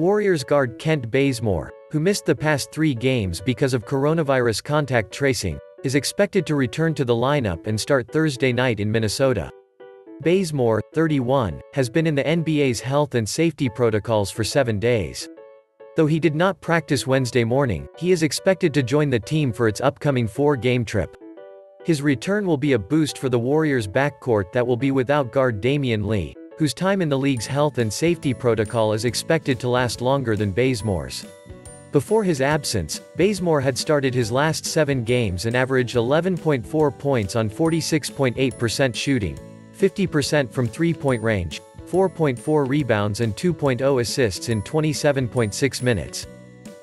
Warriors guard Kent Bazemore, who missed the past three games because of coronavirus contact tracing, is expected to return to the lineup and start Thursday night in Minnesota. Bazemore, 31, has been in the NBA's health and safety protocols for seven days. Though he did not practice Wednesday morning, he is expected to join the team for its upcoming four-game trip. His return will be a boost for the Warriors' backcourt that will be without guard Damion Lee, whose time in the league's health and safety protocol is expected to last longer than Bazemore's. Before his absence, Bazemore had started his last seven games and averaged 11.4 points on 46.8% shooting, 50% from three-point range, 4.4 rebounds and 2.0 assists in 27.6 minutes.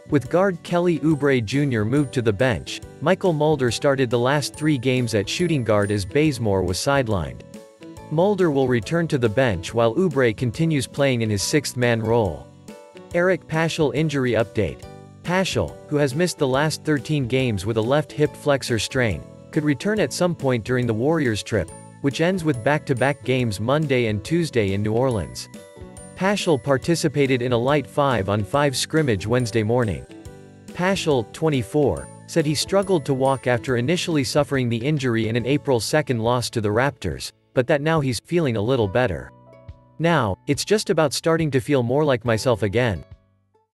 With guard Kelly Oubre Jr. moved to the bench, Mychal Mulder started the last three games at shooting guard as Bazemore was sidelined. Mulder will return to the bench while Oubre continues playing in his sixth-man role. Eric Paschall injury update. Paschall, who has missed the last 13 games with a left hip flexor strain, could return at some point during the Warriors trip, which ends with back-to-back games Monday and Tuesday in New Orleans. Paschall participated in a light 5-on-5 scrimmage Wednesday morning. Paschall, 24, said he struggled to walk after initially suffering the injury in an April 2 loss to the Raptors, but that now he's feeling a little better. Now, it's just about starting to feel more like myself again,